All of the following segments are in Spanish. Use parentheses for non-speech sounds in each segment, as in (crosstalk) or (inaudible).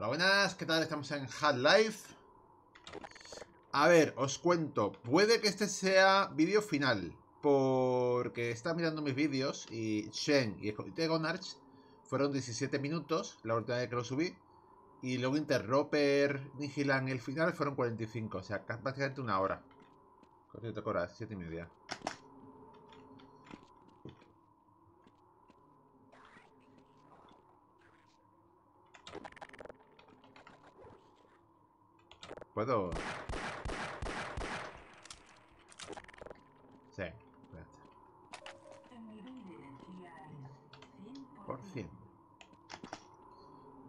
Hola, buenas, ¿qué tal? Estamos en Half-Life. A ver, os cuento. Puede que este sea vídeo final. Porque estaba mirando mis vídeos y Shen y Escondite Gonarch fueron 17 minutos, la última vez que lo subí. Y luego Interroper, Nigilan el final fueron 45, o sea, prácticamente una hora. ¿Cuánto te 7 y media. ¿Puedo...? Sí, Por fin.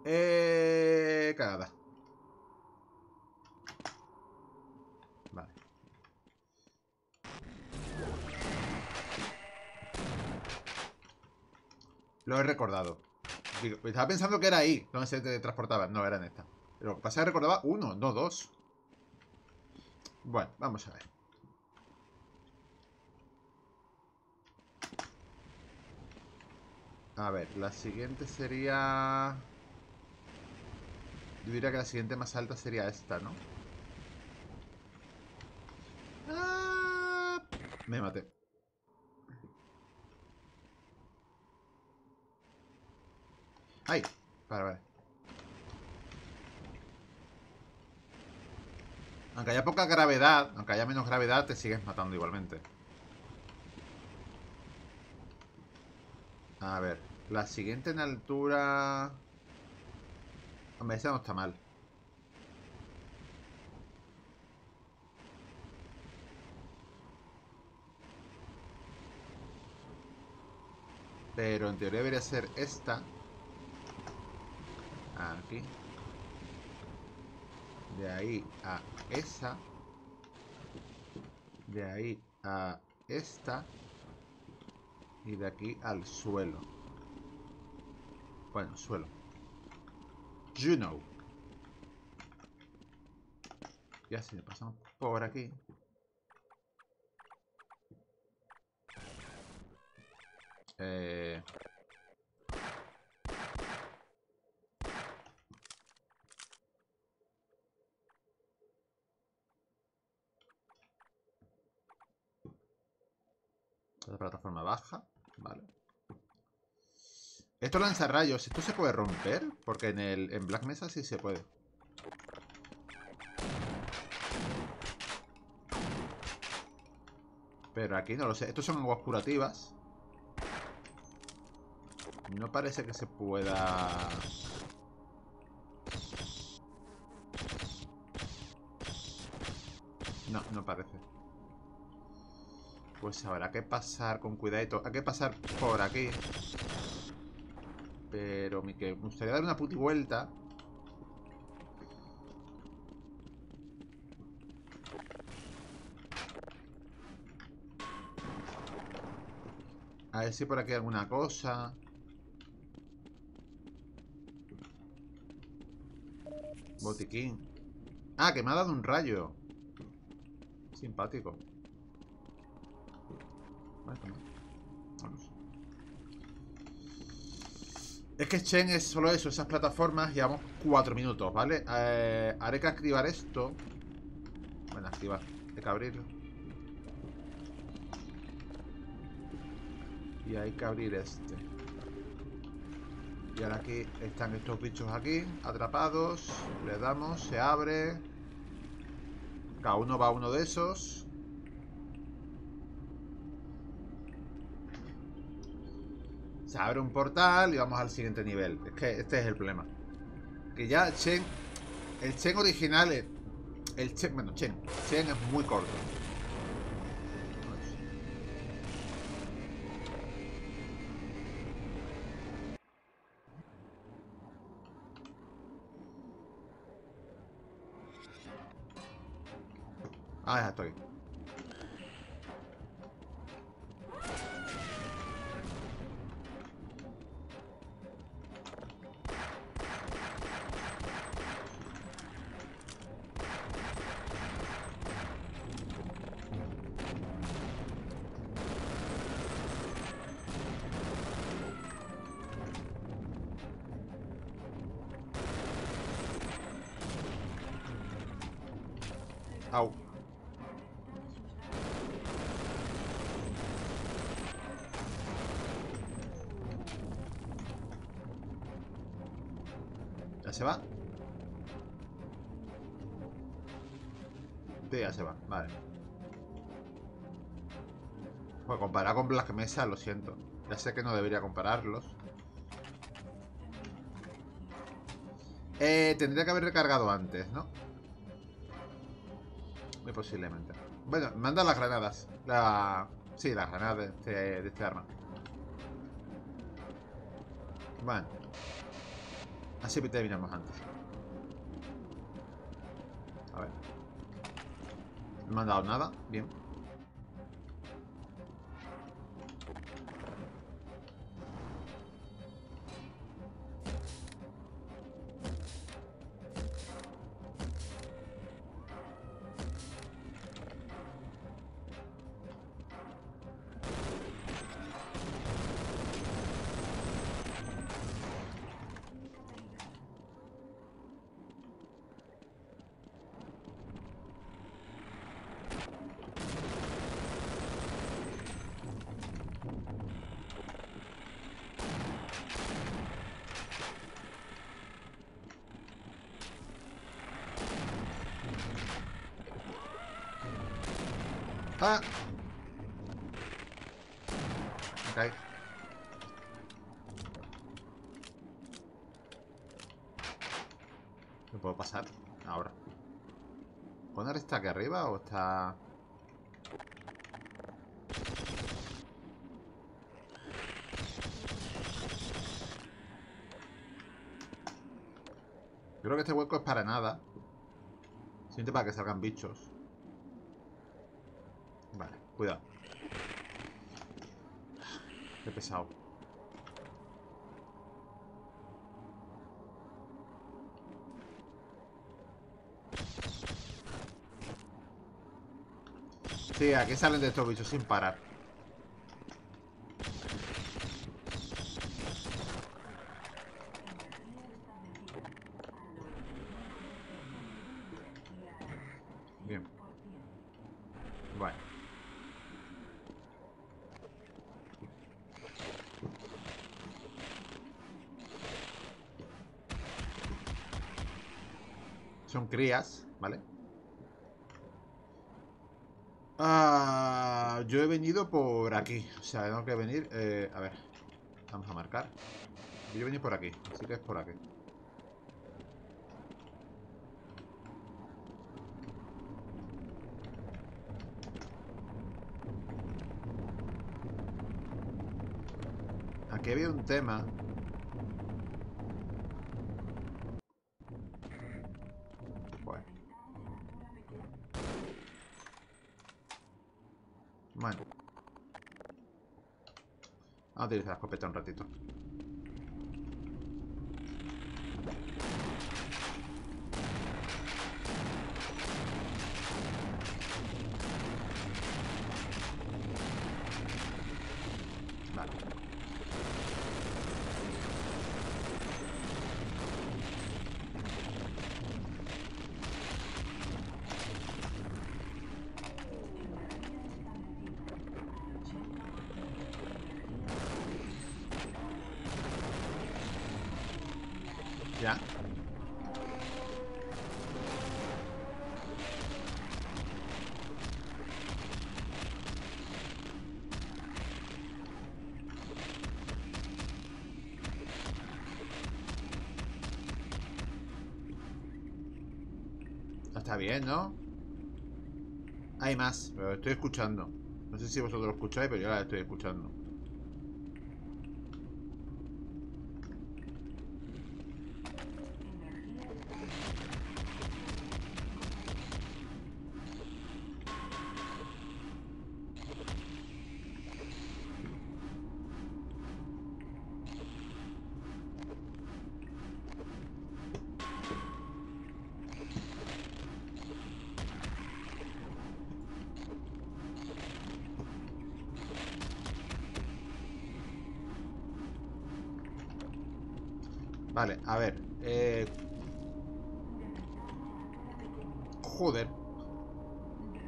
Eh... Cagada. Vale. Lo he recordado. estaba pensando que era ahí donde se transportaba. No, era en esta. Pero lo que recordaba uno, no dos. Bueno, vamos a ver. A ver, la siguiente sería... Yo diría que la siguiente más alta sería esta, ¿no? Ah, me maté. ¡Ay! Vale, vale. Aunque haya poca gravedad, aunque haya menos gravedad, te sigues matando igualmente. A ver, la siguiente en altura... Hombre, esa no está mal. Pero en teoría debería ser esta. Aquí de ahí a esa, de ahí a esta y de aquí al suelo. Bueno, suelo. You know. Ya si pasamos por aquí. Eh... La plataforma baja. Vale. Esto lanza rayos. ¿Esto se puede romper? Porque en, el, en Black Mesa sí se puede. Pero aquí no lo sé. Estos son aguas curativas. No parece que se pueda... No, no parece. Pues habrá que pasar con cuidadito. Hay que pasar por aquí. Pero me, gustaría dar una puti vuelta. A ver si por aquí hay alguna cosa. Botiquín. Ah, que me ha dado un rayo. Simpático. Es que Chen es solo eso, esas plataformas. Llevamos cuatro minutos, ¿vale? Eh, haré que activar esto. Bueno, activar. Hay que abrirlo. Y hay que abrir este. Y ahora aquí están estos bichos aquí, atrapados. Le damos, se abre. Cada uno va a uno de esos. Se abre un portal y vamos al siguiente nivel. Es que este es el problema. Que ya Chen... El Chen original es... El Chen... Bueno, Chen. Chen es muy corto. Ah, ya estoy. Au. ¿Ya se va? Ya se va, vale. Pues comparar con Black Mesa, lo siento. Ya sé que no debería compararlos. Eh, tendría que haber recargado antes, ¿no? Posiblemente. Bueno, manda las granadas. La... Sí, las granadas de este, de este arma. Bueno. Así terminamos antes. A ver. No me han dado nada. Bien. Puedo pasar? Ahora. ¿Connor está aquí arriba o está...? Creo que este hueco es para nada. Siente para que salgan bichos. Vale, cuidado. Qué pesado. Sí, aquí salen de estos bichos sin parar. Bien. Son crías, ¿vale? Ah, yo he venido por aquí. O sea, tengo que venir... eh, a ver. Vamos a marcar. Yo he venido por aquí. Así que es por aquí. Aquí había un tema. Bueno. Bueno. Vamos a utilizar la escopeta un ratito. Ya. Está bien, ¿no? Hay más, pero estoy escuchando. No sé si vosotros lo escucháis, pero yo la estoy escuchando.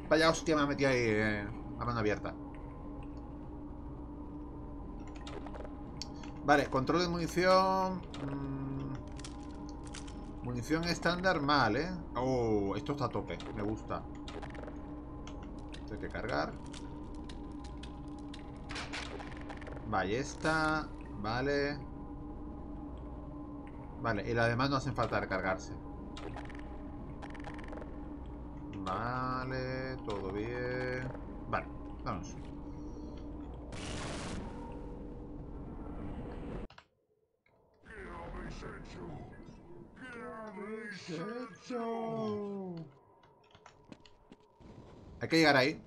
Vaya hostia, me ha metido ahí eh, a mano abierta. Vale, control de munición. Mm, munición estándar mal, ¿eh? Oh, esto está a tope. Me gusta. Esto hay que cargar. Ballesta. Vale. Vale, y las demás no hacen falta recargarse. Vale, todo bien. Vale, vamos. Hay que llegar ahí.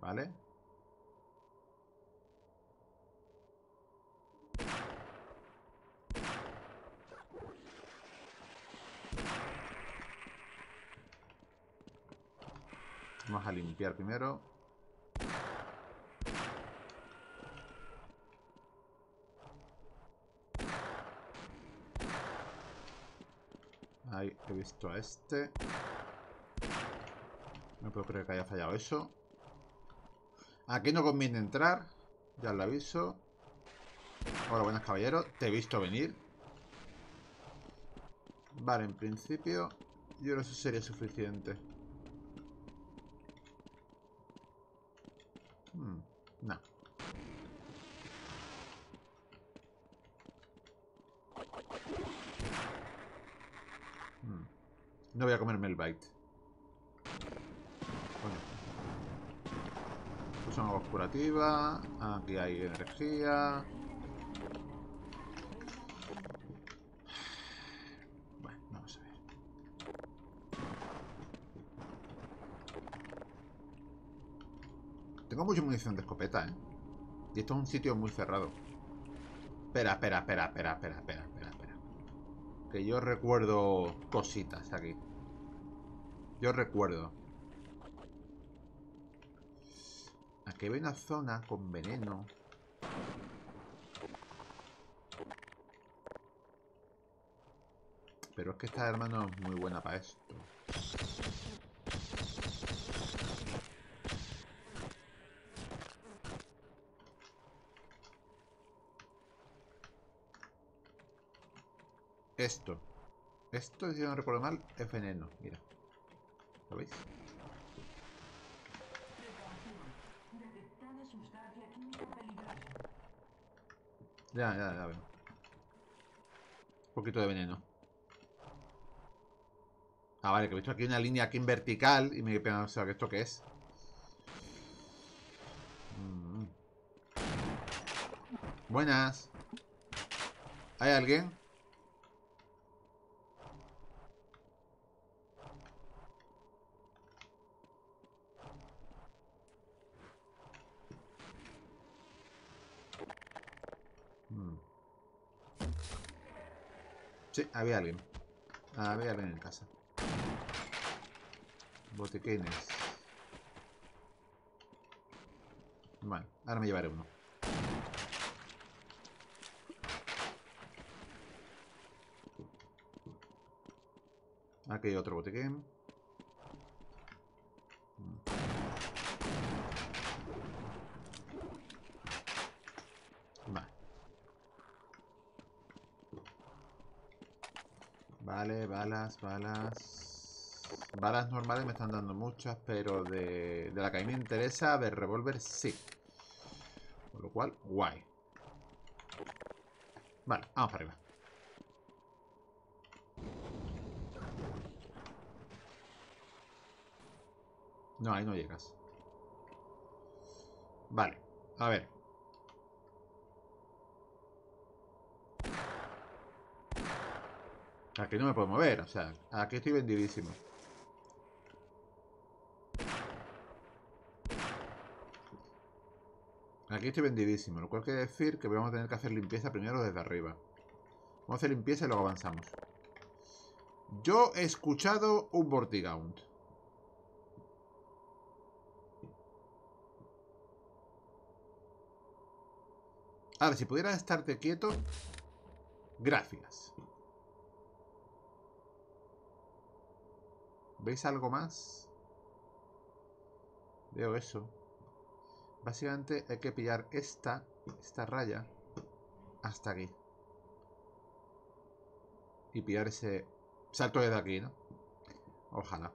Vale. Vamos a limpiar primero. Ahí he visto a este. No puedo creer que haya fallado eso. Aquí no conviene entrar. Ya lo aviso. Hola, buenas caballeros. Te he visto venir. Vale, en principio yo creo que eso sería suficiente. Hmm, no. Hmm. No voy a comerme el bite. Bueno. Fusión agua curativa. Aquí hay energía. Bueno, vamos a ver. Tengo mucha de escopeta, ¿eh? Y esto es un sitio muy cerrado. Espera, espera, espera, espera, espera, espera, espera, espera. Que yo recuerdo cositas aquí. Yo recuerdo. Aquí hay una zona con veneno. Pero es que esta arma no es muy buena para esto. Esto. Esto, si no recuerdo mal, es veneno. Mira. ¿Lo veis? Ya, ya, ya veo. Un poquito de veneno. Ah, vale, que he visto aquí una línea aquí en vertical y me he pensado esto qué es. Mm. Buenas. ¿Hay alguien? Sí, había alguien. Había alguien en casa. Botiquines. Bueno, ahora me llevaré uno. Aquí hay otro botiquín. Vale. Vale, balas, balas. Normales me están dando muchas, pero de, de la que a mí me interesa, de revólver sí. Con lo cual, guay. Vale, vamos para arriba. No, ahí no llegas. Vale, a ver. Aquí no me puedo mover, o sea, aquí estoy vendidísimo. Aquí estoy vendidísimo, lo cual quiere decir que vamos a tener que hacer limpieza primero desde arriba. Vamos a hacer limpieza y luego avanzamos. Yo he escuchado un Vortigaunt. Ahora, si pudieras estarte quieto... Gracias. ¿Veis algo más? Veo eso. Básicamente hay que pillar esta, esta raya, hasta aquí. Y pillar ese salto desde aquí, ¿no? Ojalá.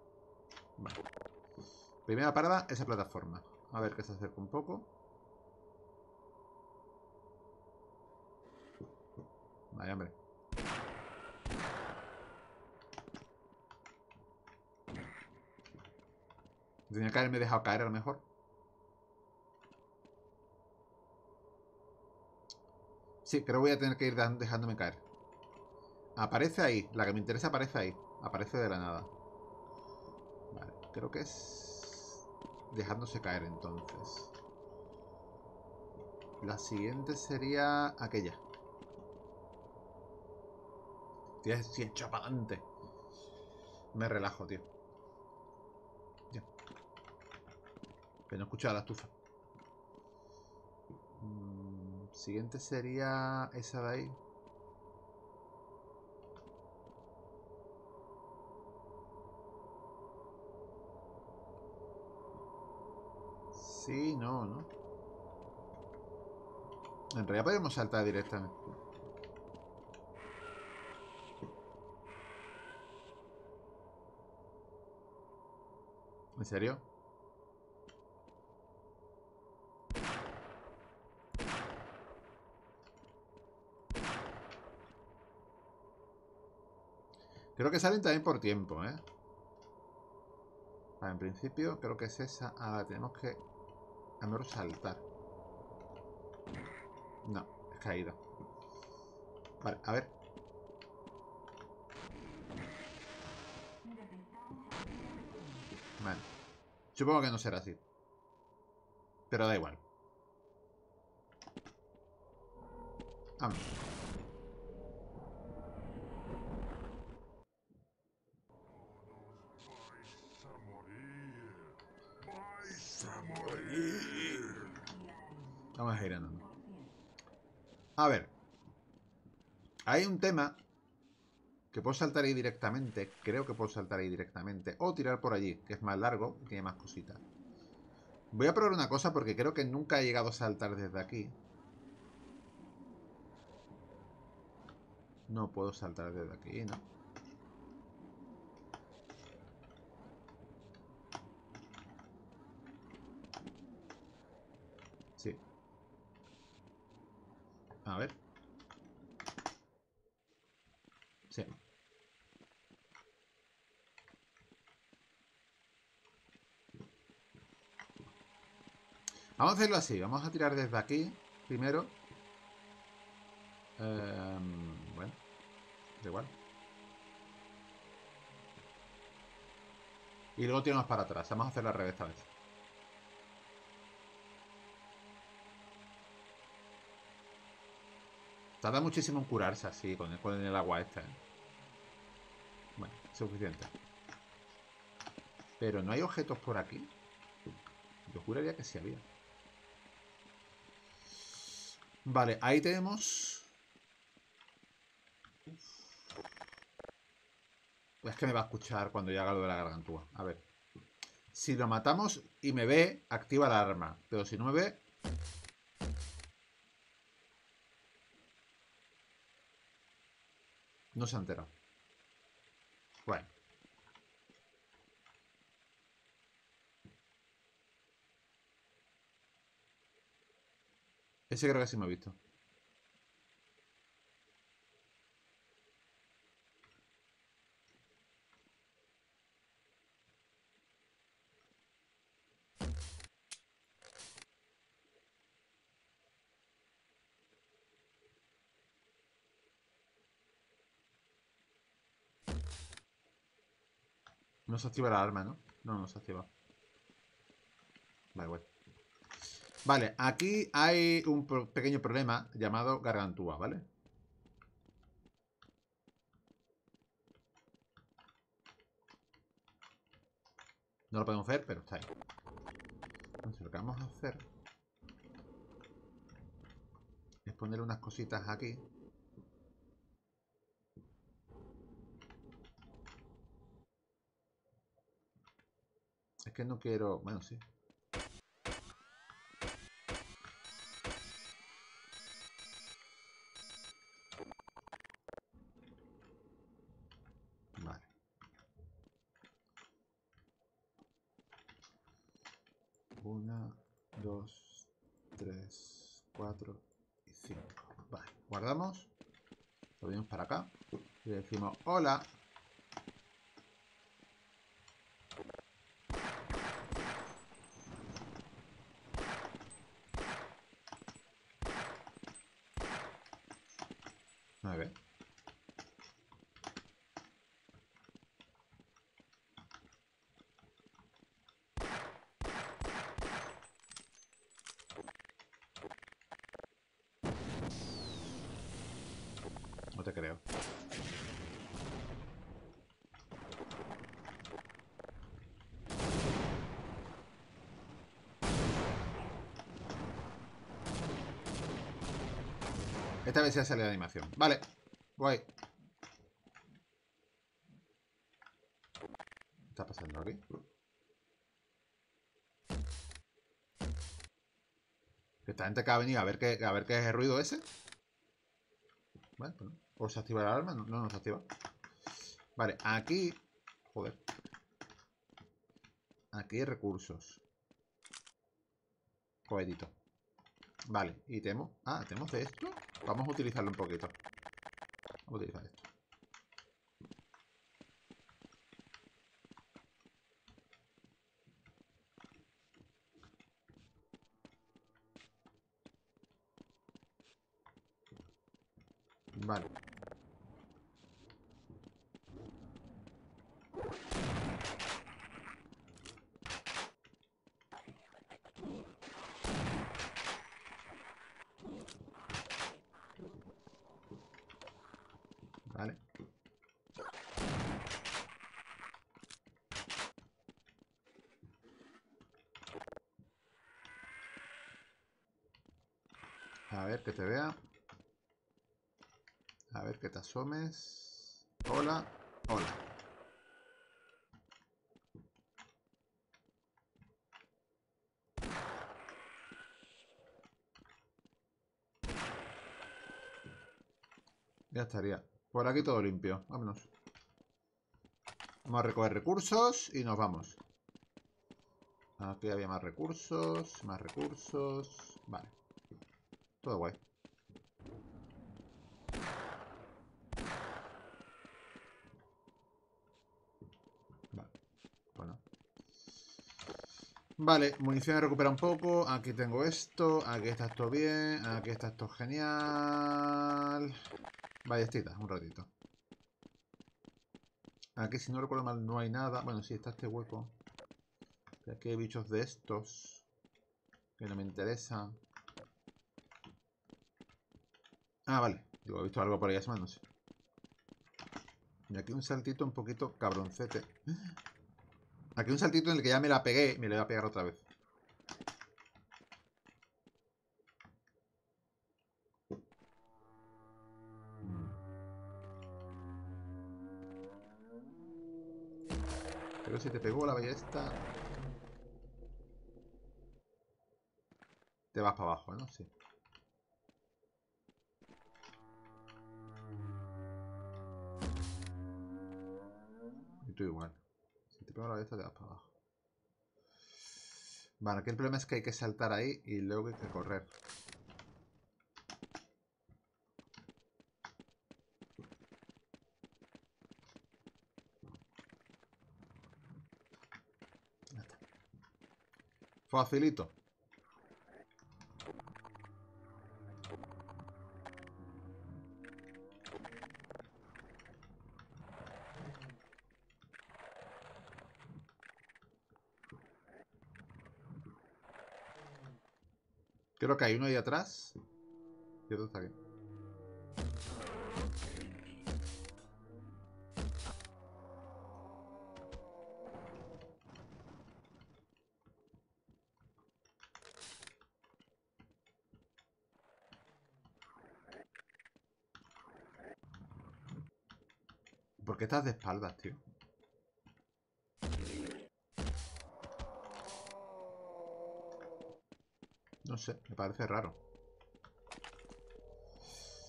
Primera parada, esa plataforma. A ver que se acerca un poco. Vaya, hombre. Tenía que haberme dejado caer a lo mejor. Sí, creo que voy a tener que ir dejándome caer. Aparece ahí. La que me interesa aparece ahí. Aparece de la nada. Vale, creo que es... Dejándose caer entonces. La siguiente sería aquella. Si hecho para adelante. Me relajo, tío. Que no escuchaba la estufa. Mm, siguiente sería esa de ahí. Sí, no, ¿no? En realidad podemos saltar directamente. ¿En serio? Creo que salen también por tiempo, ¿eh? En principio creo que es esa. Ahora tenemos que... A mejor saltar. No, es caído. Vale, a ver. Vale. Supongo que no será así. Pero da igual. Vamos a ir andando. A ver. Hay un tema que puedo saltar ahí directamente. Creo que puedo saltar ahí directamente. O tirar por allí, que es más largo y tiene más cositas. Voy a probar una cosa porque creo que nunca he llegado a saltar desde aquí. No puedo saltar desde aquí, ¿no? Sí. A ver. Sí. Vamos a hacerlo así. Vamos a tirar desde aquí primero. Em, bueno, da igual. Y luego tiramos para atrás. Vamos a hacerlo al revés esta vez. Tarda muchísimo en curarse así, con el, agua esta. ¿eh? Bueno, suficiente. Pero no hay objetos por aquí. Yo juraría que sí había. Vale, ahí tenemos... Es que me va a escuchar cuando yo haga lo de la gargantúa. A ver. Si lo matamos y me ve, activa la arma. Pero si no me ve... No se ha enterado. Bueno. Ese creo que sí me ha visto. No se activa la arma, ¿no? No, no se activa. Vale, bueno. Vale, aquí hay un pequeño problema llamado gargantúa, ¿vale? No lo podemos ver, pero está ahí. Entonces lo que vamos a hacer es poner unas cositas aquí. Que no quiero... Bueno, sí. Vale. Una, dos, tres, cuatro y cinco. Guardamos. Lo venimos para acá. Y decimos, hola. A ver. No te creo. Esta vez ya sale la animación. Vale. Guay. ¿Qué está pasando aquí? Esta gente que ha venido a ver qué, a ver qué es el ruido ese. Vale, pues no. ¿O se activa la alarma? No, no, no se activa. Vale, aquí... Joder. Aquí hay recursos. Coedito. Vale, y tenemos... Ah, ¿tenemos de esto? Vamos a utilizarlo un poquito. Vamos a utilizar esto. Vale. A ver que te vea. A ver que te asomes. Hola. Hola. Ya estaría. Por aquí todo limpio. Vámonos. Vamos a recoger recursos y nos vamos. Aquí había más recursos. Más recursos. Vale. Todo guay. Vale. Bueno. Vale, munición he recuperado un poco. Aquí tengo esto. Aquí está esto bien. Aquí está esto genial. Ballestitas, un ratito. Aquí, si no recuerdo mal, no hay nada. Bueno, sí, está este hueco. Pero aquí hay bichos de estos. Que no me interesan. Ah, vale. Digo, he visto algo por ahí asomándose. Y aquí un saltito un poquito cabroncete. Aquí un saltito en el que ya me la pegué. Me la voy a pegar otra vez. Pero si te pegó la ballesta... Te vas para abajo, ¿no? Sí. Y tú igual. Pego la vas para abajo. Vale, aquí el problema es que hay que saltar ahí y luego hay que correr. Facilito. hay uno ahí atrás. Y está aquí. ¿Por qué estás de espaldas, tío? No sé, me parece raro.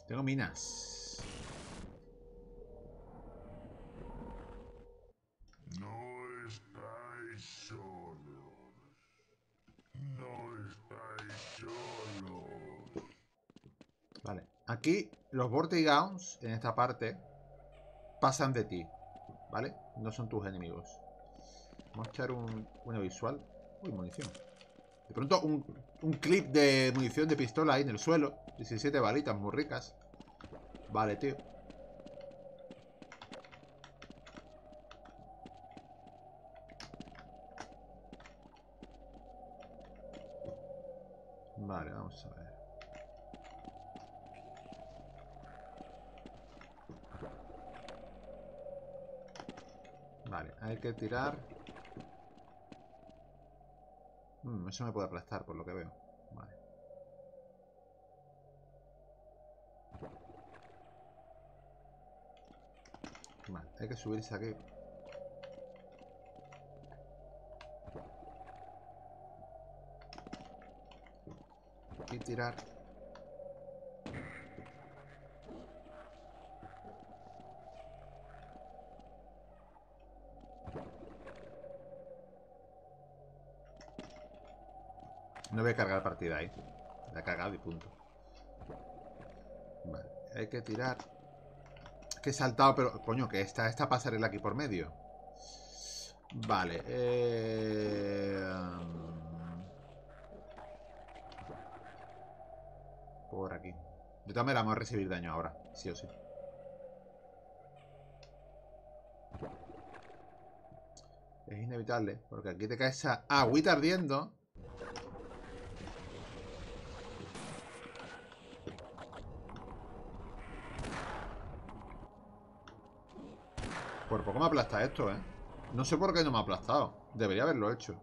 Tengo minas. No estáis solos. No estáis solos. Vale. Aquí los Vortigauns, en esta parte, pasan de ti. ¿Vale? No son tus enemigos. Vamos a echar un, una visual. Uy, munición. De pronto, un, clip de munición de pistola ahí en el suelo. 17 balitas muy ricas. Vale, tío. Vale, vamos a ver. Vale, hay que tirar... Mm, eso me puede aplastar por lo que veo. Vale. Vale, hay que subirse aquí. Y tirar. Ahí. La he cagado y punto. Vale, hay que tirar. Que he saltado, pero... Coño, que está esta pasarela aquí por medio. Vale. Eh... Por aquí. De todas maneras vamos a recibir daño ahora. Sí o sí. Es inevitable. Porque aquí te cae esa agüita ardiendo. Por poco me aplasta esto, ¿eh? No sé por qué no me ha aplastado. Debería haberlo hecho.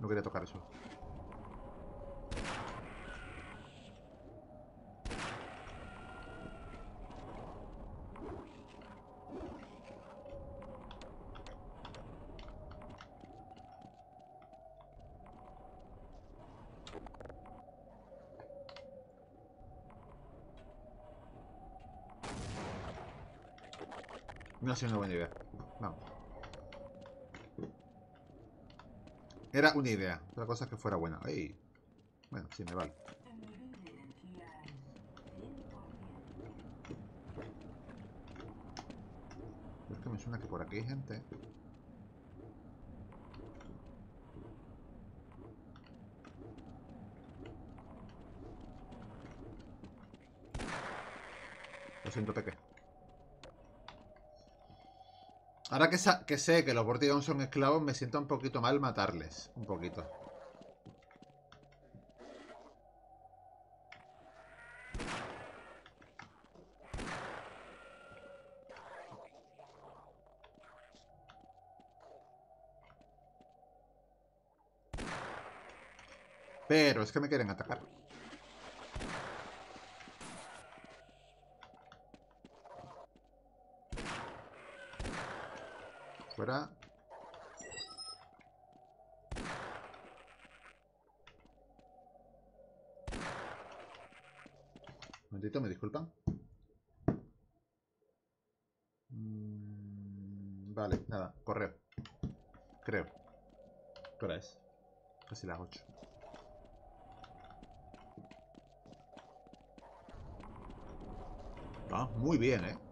No quería tocar eso. No ha una buena idea. Vamos. Era una idea. Otra cosa es que fuera buena. Ey. Bueno, sí, me vale. Es que me suena que por aquí hay gente. Lo siento, Peque. Ahora que, que sé que los Vortigons son esclavos, me siento un poquito mal matarles. Un poquito. Pero es que me quieren atacar. Fuera. Un momentito, me disculpan. Mm, vale, nada, correo. Creo. ¿Qué hora es? Casi las 8. Ah, muy bien, ¿eh?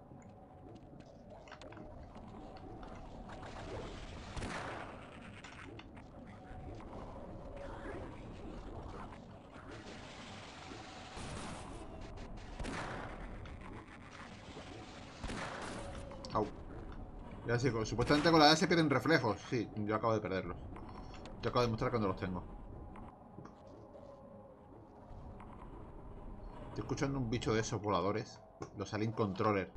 Supuestamente con la edad se pierden reflejos. Sí, yo acabo de perderlos. Yo acabo de mostrar cuando los tengo. Estoy escuchando un bicho de esos voladores. Los Alien Controller.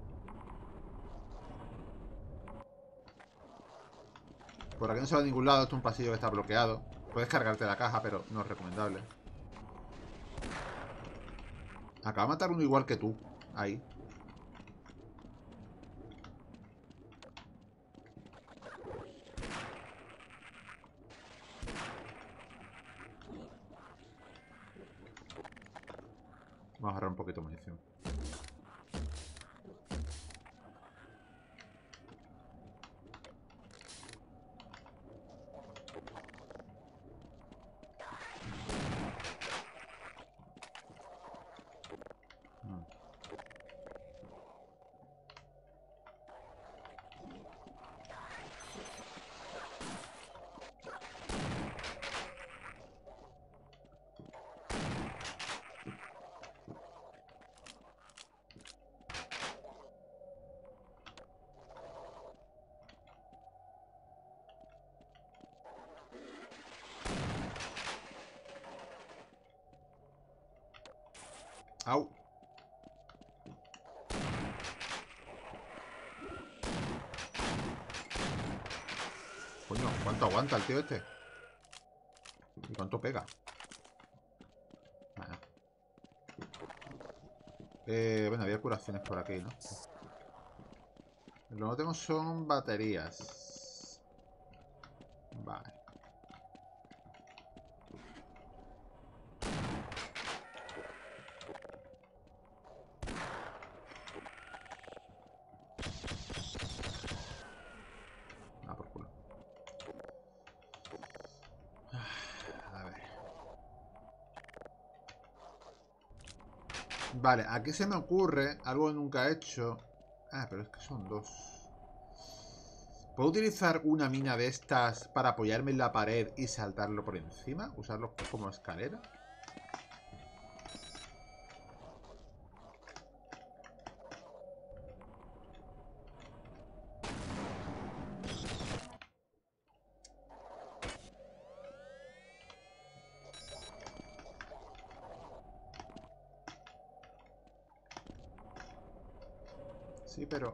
Por aquí no se va a ningún lado. Esto es un pasillo que está bloqueado. Puedes cargarte la caja, pero no es recomendable. Acaba de matar uno igual que tú. Ahí. Vamos a agarrar un poquito de munición. Mm. Au. Coño, ¿cuánto el tío este? ¿Y cuánto pega? Eh, bueno, había curaciones por aquí, ¿no? Lo que no tengo son baterías. Vale. Vale, aquí se me ocurre algo nunca he hecho. Ah, pero es que son dos. ¿Puedo utilizar una mina de estas para apoyarme en la pared y saltarlo por encima? ¿Usarlo como escalera? Sí, pero...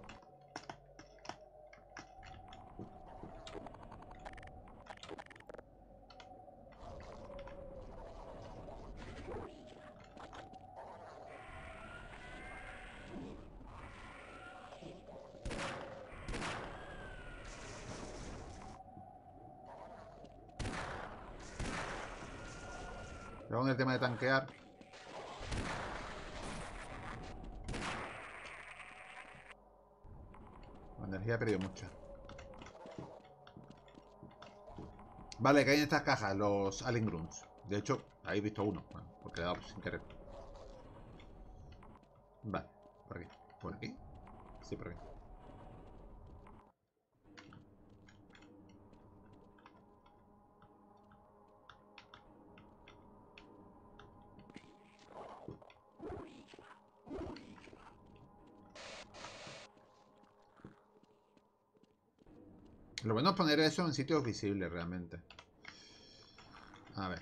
Luego La energía he perdido mucha. Vale, que hay en estas cajas los Alien Grunts. De hecho, ahí he visto uno. Bueno, porque le he sin querer. Vale, por aquí. ¿Por aquí? Sí, por aquí. Lo bueno es poner eso en sitios visibles realmente. A ver.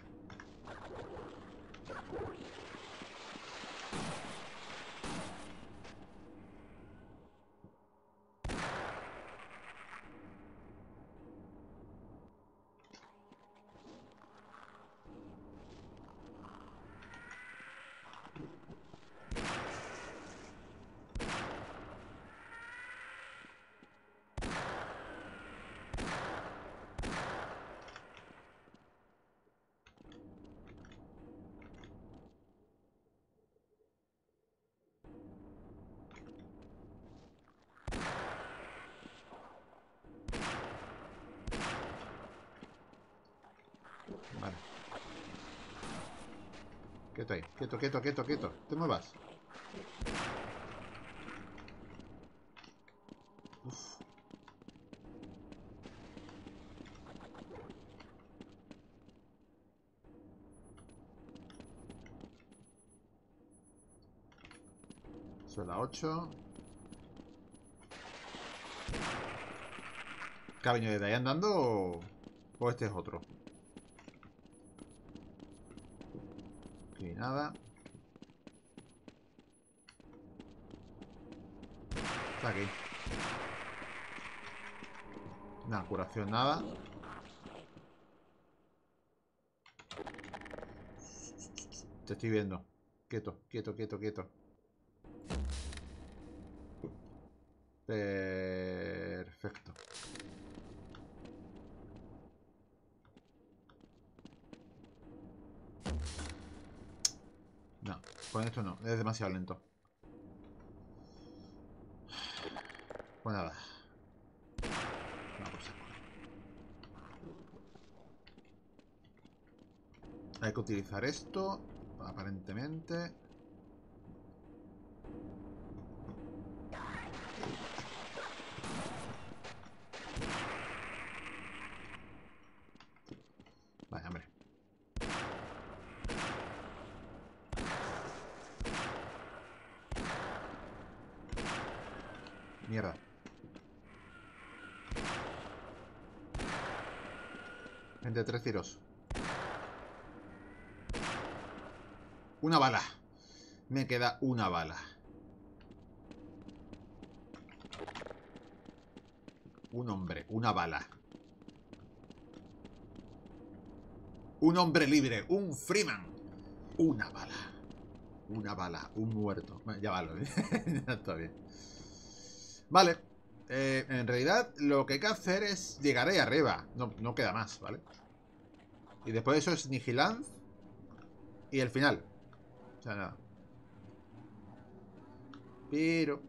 Vale. Quieto. Quieto, quieto, quieto. Te muevas. Uf. Son las 8. ¿Qué ha venido desde ahí andando o este es otro? Aquí nada. Está aquí. Nada, curación, nada. Te estoy viendo. Quieto, quieto, quieto, quieto. Perfecto. No, con esto no, es demasiado lento. Pues nada. Una cosa. Hay que utilizar esto, aparentemente. Vaya, hombre. Mierda. Entre tres tiros. Una bala. Queda una bala. Un hombre, una bala. Un hombre libre, un Freeman. Una bala. Una bala, un muerto. Ya vale. (laughs) ya está bien. Vale. Eh, en realidad, lo que hay que hacer es llegar ahí arriba. No, no queda más, ¿vale? Y después de eso es Nihilance. Y el final. O sea, nada. Pero...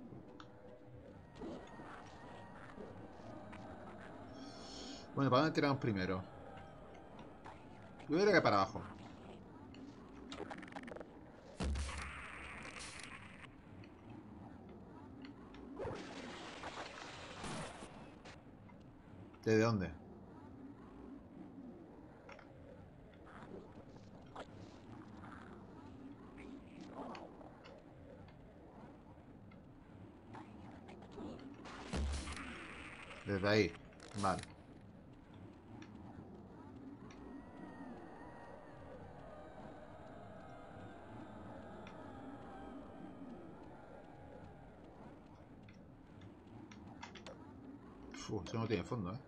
Bueno, ¿para dónde tiramos primero? Yo diría que para abajo. ¿Desde dónde? Desde ahí. Vale. Uf, eso no tiene fondo, ¿eh?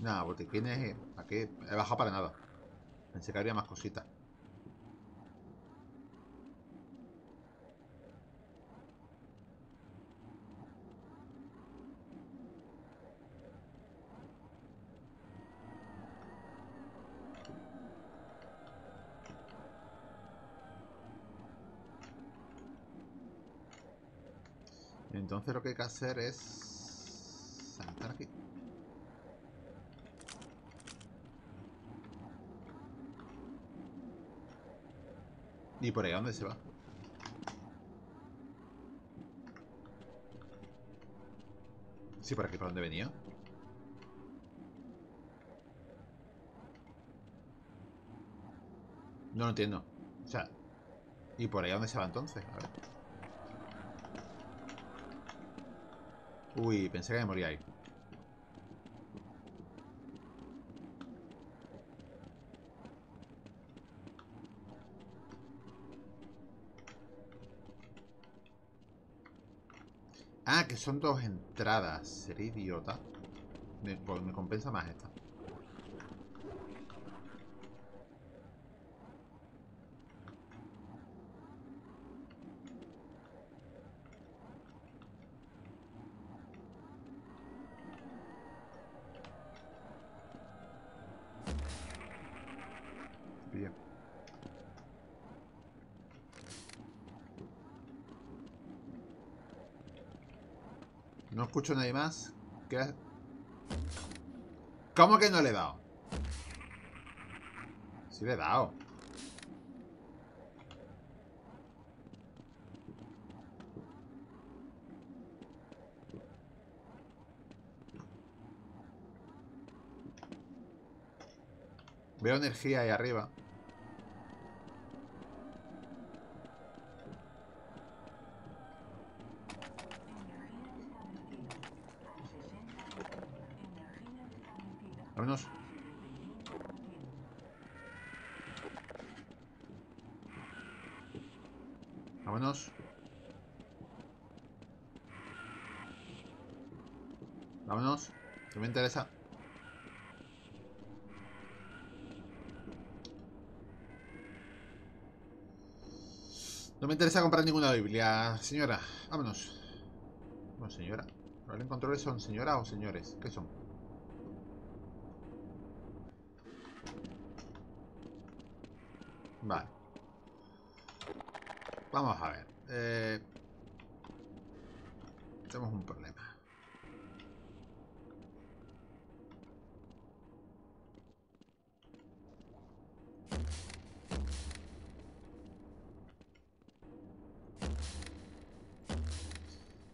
Nada, botiquines... Aquí he bajado para nada. Pensé que habría más cositas. Lo que hay que hacer es... Saltar aquí. ¿Y por ahí a dónde se va? Sí, por aquí, ¿para dónde venía? No lo entiendo. O sea, ¿y por ahí a dónde se va entonces? A ver. Uy, pensé que me moría ahí. Ah, que son dos entradas. Seré idiota. Me, pues me compensa más esta. Bien. No escucho a nadie más. ¿Qué? ¿Cómo que no le he dado? Sí le he dado. Veo energía ahí arriba. Vámonos. Vámonos. Que me interesa. No me interesa comprar ninguna Biblia, señora. Vámonos. Bueno, señora. ¿Los controles son señora o señores? ¿Qué son? Vale. Vamos a ver. Eh, tenemos un problema.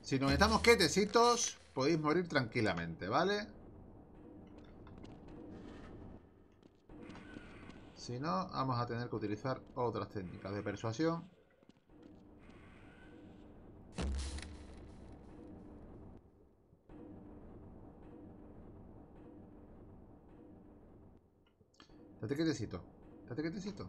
Si nos estamos quietecitos, podéis morir tranquilamente, ¿vale? Si no, vamos a tener que utilizar otras técnicas de persuasión. Date quietecito. Date quietecito.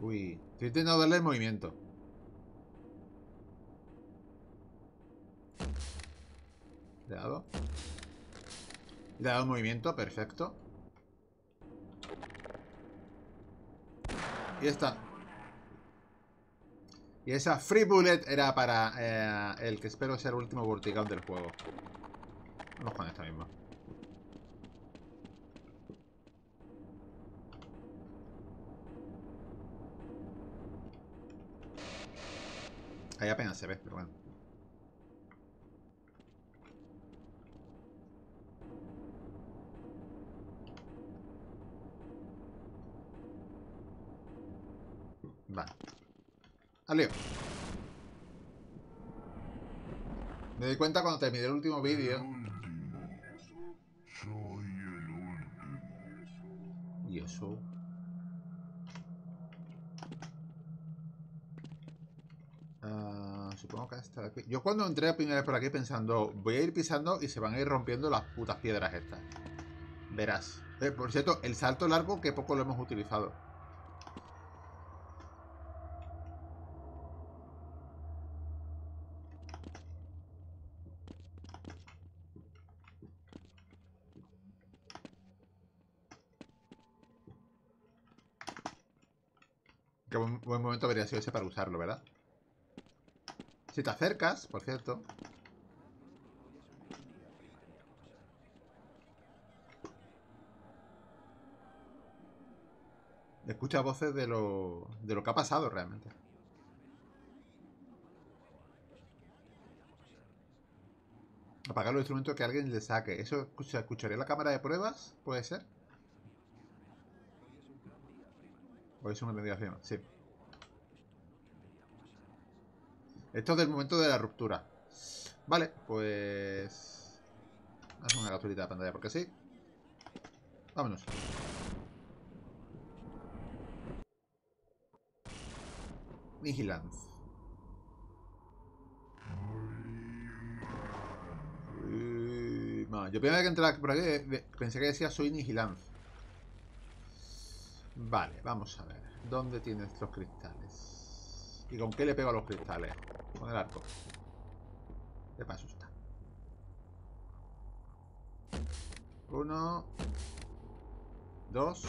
Uy, estoy intentando darle el movimiento. Le he dado. Le he dado movimiento, perfecto. Y está. Y esa Free Bullet era para eh, el que espero ser el último vertical del juego. Vamos con esta misma. Ahí apenas se ve, pero bueno. Vale. Me di cuenta cuando terminé el último vídeo. Y eso. Ah, supongo que hasta aquí. Yo cuando entré a primera vez por aquí pensando, voy a ir pisando y se van a ir rompiendo las putas piedras estas. Verás. Eh, por cierto, el salto largo que poco lo hemos utilizado. Momento habría sido ese para usarlo, ¿verdad? Si te acercas, por cierto. Escucha voces de lo, de lo que ha pasado realmente. Apagar los instrumentos que alguien le saque. ¿Eso escucha- escucharía la cámara de pruebas? ¿Puede ser? ¿O es una mediación? Sí. Esto es del momento de la ruptura. Vale, pues... Haz una capturita de pantalla porque sí. Vámonos. Vigilance. Yo primera vez que entré por aquí eh, pensé que decía soy Nihilance. Vale, vamos a ver. ¿Dónde tienes los cristales? ¿Y con qué le pego a los cristales? Con arco. De paso está. Uno. Dos.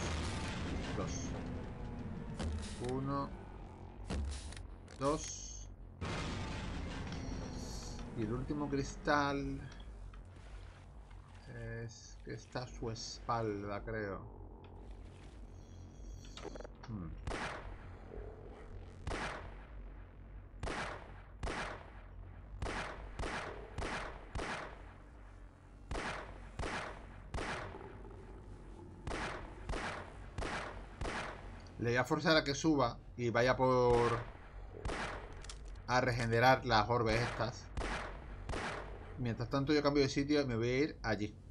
Dos. Uno. Dos. Y el último cristal... Es que está a su espalda, creo. Hmm. Le voy a forzar a que suba y vaya por... A regenerar las orbes estas. Mientras tanto yo cambio de sitio y me voy a ir allí.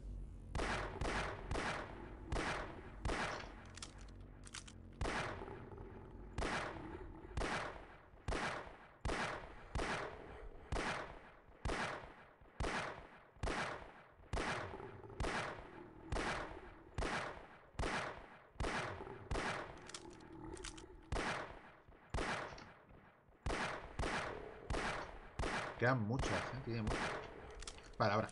Quedan muchas, ¿eh? Tiene muchas. Vale, ahora.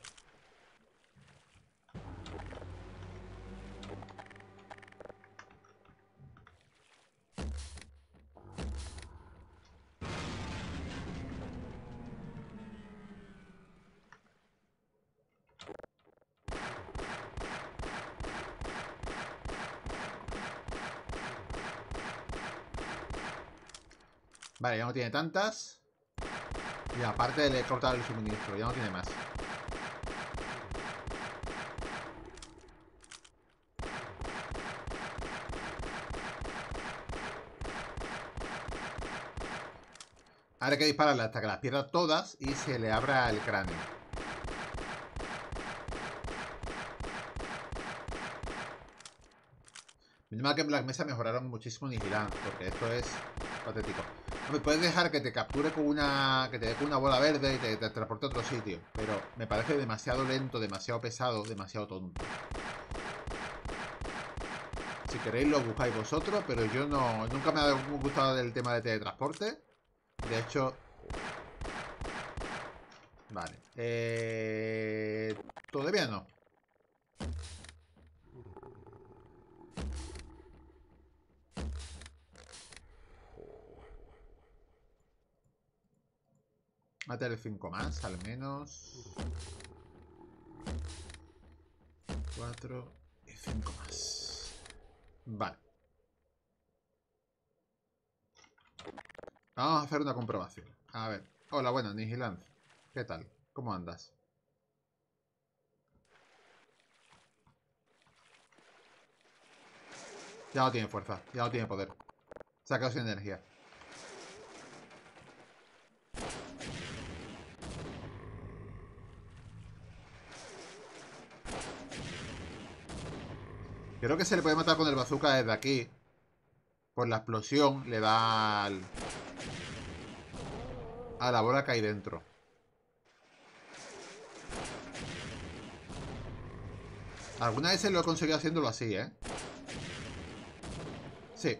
Vale, ya no tiene tantas. Y aparte le he cortado el suministro, ya no tiene más. Ahora hay que dispararle hasta que las pierda todas y se le abra el cráneo. Menos mal que en Black Mesa mejoraron muchísimo en Vigilance, porque esto es patético. Puedes dejar que te capture con una. que te dé con una bola verde y te, te transporte a otro sitio. Pero me parece demasiado lento, demasiado pesado, demasiado tonto. Si queréis lo buscáis vosotros, pero yo no. Nunca me ha gustado el tema de teletransporte. De hecho. Vale. Eh... Todavía no. Matar 5 más, al menos. 4 y 5 más. Vale. Vamos a hacer una comprobación. A ver. Hola, bueno, Nihilance. ¿Qué tal? ¿Cómo andas? Ya no tiene fuerza, ya no tiene poder. Se ha quedado sin energía. Creo que se le puede matar con el bazooka desde aquí. Por la explosión le da al... A la bola que hay dentro. Alguna vez se lo he conseguido haciéndolo así, ¿eh? Sí.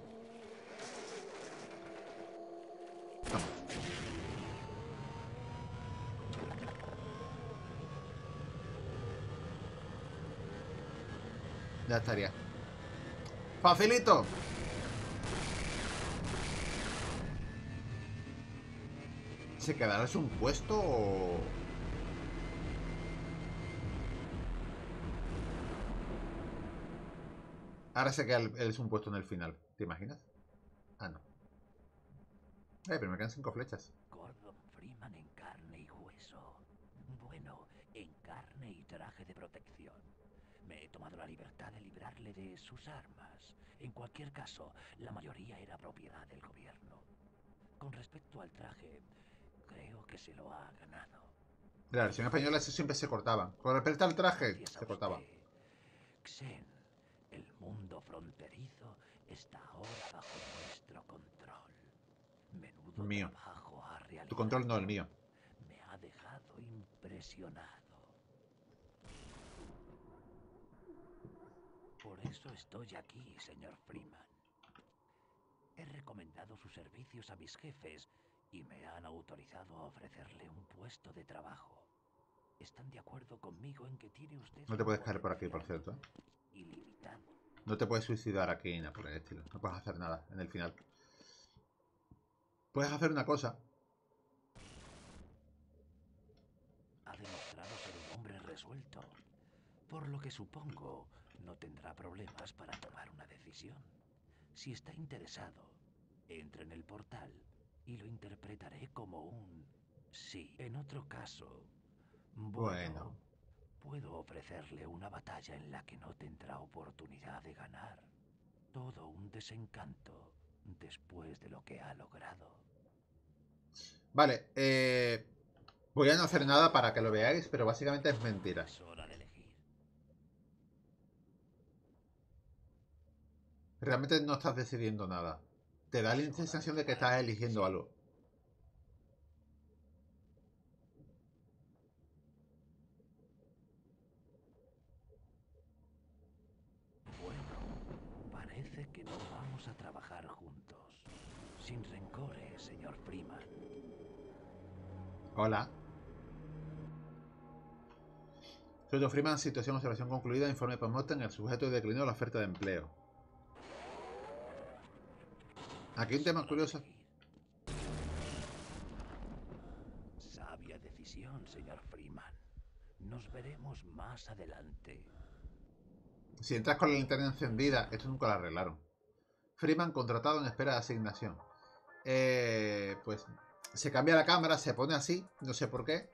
Ya estaría. ¡Facilito! ¿Se quedará es un puesto o...? Ahora se queda el, es un puesto en el final. ¿Te imaginas? Ah, no. Eh, pero me quedan cinco flechas. Gordon Freeman en carne y hueso. Bueno, en carne y traje de protección. Me he tomado la libertad de librarle de sus armas. En cualquier caso, la mayoría era propiedad del gobierno. Con respecto al traje, creo que se lo ha ganado. La versión española eso siempre se cortaba. Con respecto al traje, se cortaba. usted, Xen, el mundo fronterizo está ahora bajo nuestro control. Menudo Mío. trabajo ha realizado. Tu control no, el mío. Me ha dejado impresionado. Por eso estoy aquí, señor Freeman. He recomendado sus servicios a mis jefes y me han autorizado a ofrecerle un puesto de trabajo. ¿Están de acuerdo conmigo en que tiene usted... No te puedes caer por aquí, por cierto. Ilimitado. No te puedes suicidar aquí, nada por el estilo. No puedes hacer nada en el final. Puedes hacer una cosa. Ha demostrado ser un hombre resuelto, por lo que supongo no tendrá problemas para tomar una decisión. Si está interesado, entre en el portal y lo interpretaré como un sí. En otro caso, bueno, Bueno. puedo ofrecerle una batalla en la que no tendrá oportunidad de ganar. Todo un desencanto después de lo que ha logrado. Vale, eh... Voy a no hacer nada para que lo veáis, pero básicamente es mentira. realmente no estás decidiendo nada. Te da la sensación de que estás eligiendo algo. Bueno, parece que no vamos a trabajar juntos. Sin rencores, señor Prima. Hola. Soy Freeman, situación observación concluida, informe postmortem, el sujeto declinó la oferta de empleo. Aquí un tema curioso. Sabia decisión, señor Freeman. Nos veremos más adelante. Si entras con la linterna encendida, esto nunca lo arreglaron. Freeman contratado en espera de asignación. Eh, pues se cambia la cámara, se pone así, no sé por qué.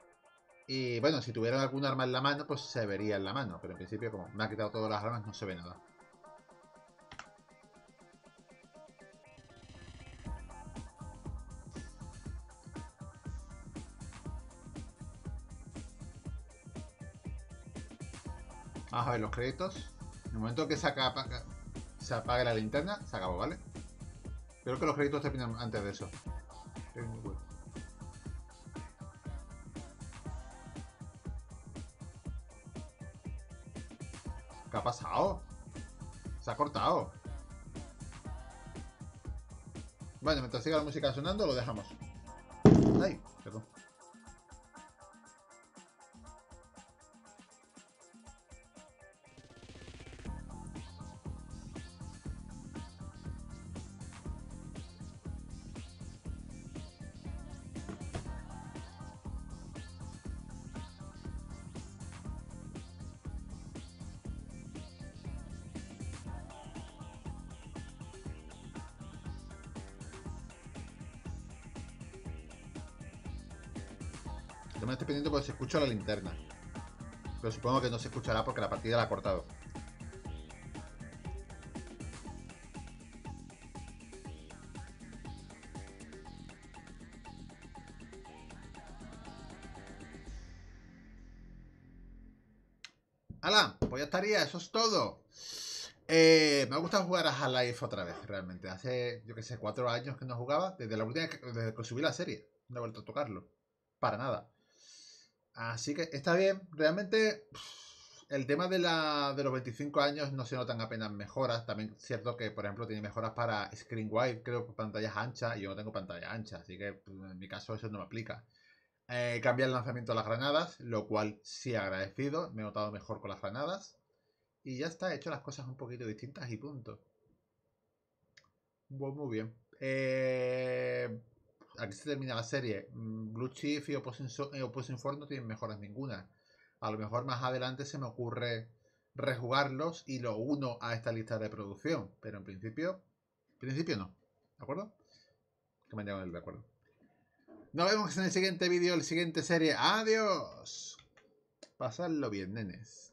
Y bueno, si tuvieran algún arma en la mano, pues se vería en la mano. Pero en principio, como me ha quitado todas las armas, no se ve nada. Vamos a ver los créditos. En el momento que se, se apague la linterna, se acabó, ¿vale? Creo que los créditos terminan antes de eso. ¿Qué ha pasado? Se ha cortado. Bueno, mientras siga la música sonando, lo dejamos. Ay, me estoy pendiente porque se escucha la linterna. Pero supongo que no se escuchará porque la partida la ha cortado. ¡Hala! Pues ya estaría, eso es todo. Eh, me ha gustado jugar a Half-Life otra vez, realmente. Hace, yo que sé, cuatro años que no jugaba. Desde la última desde que subí la serie. No he vuelto a tocarlo. Para nada. Así que está bien. Realmente el tema de, la, de los 25 años no se notan apenas mejoras. También es cierto que, por ejemplo, tiene mejoras para screen wide, creo, pantallas anchas. Y yo no tengo pantalla ancha, así que pues, en mi caso eso no me aplica. Eh, el lanzamiento de las granadas, lo cual sí agradecido. Me he notado mejor con las granadas. Y ya está, he hecho las cosas un poquito distintas y punto. Pues muy bien. Eh, aquí se termina la serie. Mm, Blue Chief y Opposing, Force no tienen mejoras ninguna. A lo mejor más adelante se me ocurre rejugarlos y lo uno a esta lista de producción. Pero en principio, principio no. ¿De acuerdo? Que me han de acuerdo. Nos vemos en el siguiente vídeo, en la siguiente serie. ¡Adiós! Pasadlo bien, nenes.